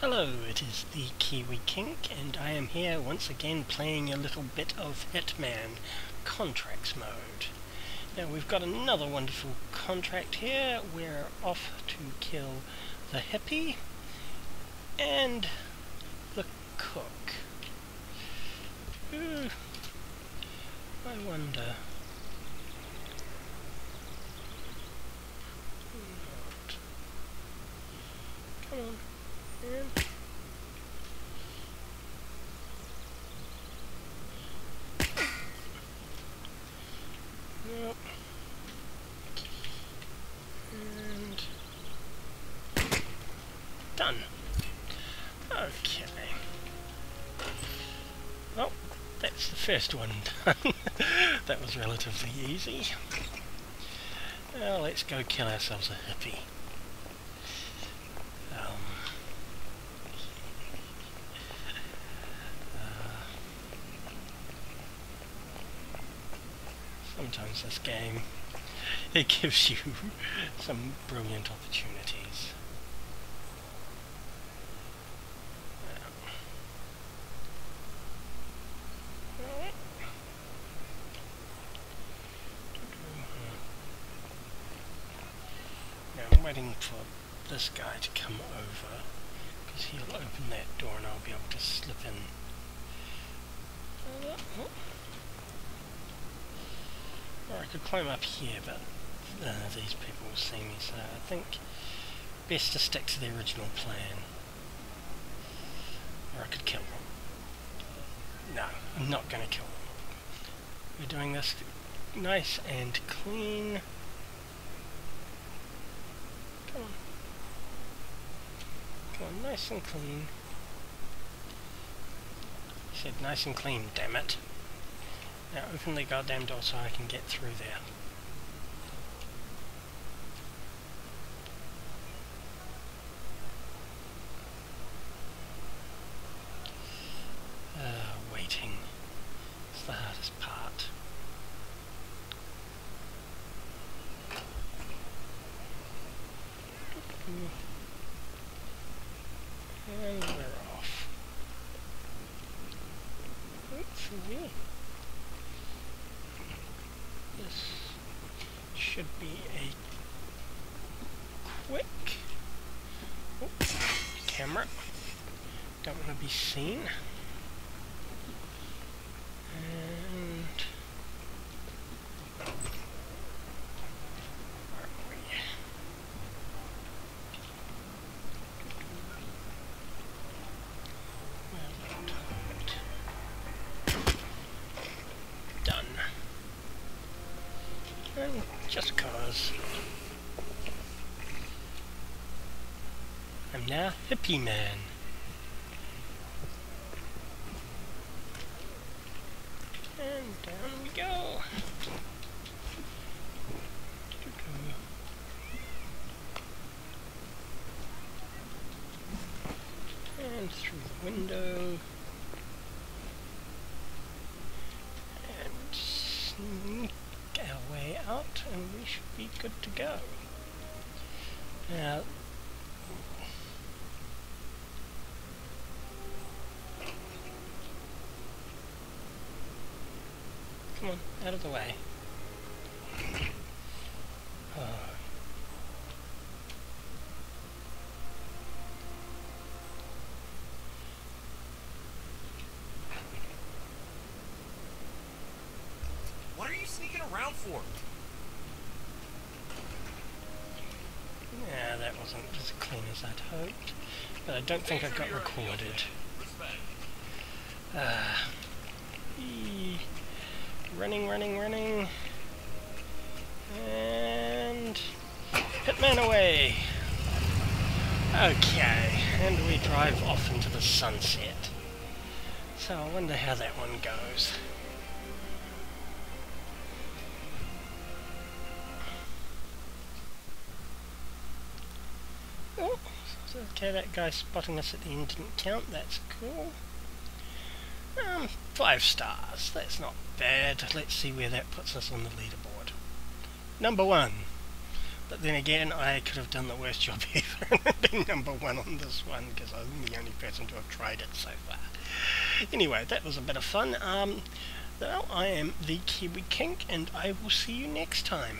Hello, it is the Kiwi Kink, and I am here once again playing a little bit of Hitman Contracts mode. Now we've got another wonderful contract here. We're off to kill the hippie and the cook. Ooh, I wonder. Come on. And done. Okay. Well, that's the first one done. that was relatively easy. Now let's go kill ourselves a hippie. Um, uh, sometimes this game it gives you some brilliant opportunities. Now I'm waiting for this guy to come over because he'll open that door and I'll be able to slip in. Could climb up here, but uh, these people will see me, so I think best to stick to the original plan. Or I could kill them. No, I'm not going to kill them. We're doing this nice and clean. Come on. Come on, nice and clean. I said nice and clean, damn it. Now open the goddamn door so I can get through there. Uh. And we're off. This should be a quick Oops, camera. Don't want to be seen. And where are we? Well, Done. And just cause. I'm now Hippie Man. And down we go. And through the window. And sneak our way out and we should be good to go. Now, come on, out of the way. Oh. What are you sneaking around for? Yeah, that wasn't as clean as I'd hoped, but I don't think I got recorded. Uh, running, running, running. And Hitman away. Okay, and we drive off into the sunset. So I wonder how that one goes. Oh, okay, that guy spotting us at the end didn't count. That's cool. Um, five stars. That's not bad. Let's see where that puts us on the leaderboard. Number one. But then again, I could have done the worst job ever and been number one on this one because I'm the only person to have tried it so far. Anyway, that was a bit of fun. Um, now I am the Kiwi Kink, and I will see you next time.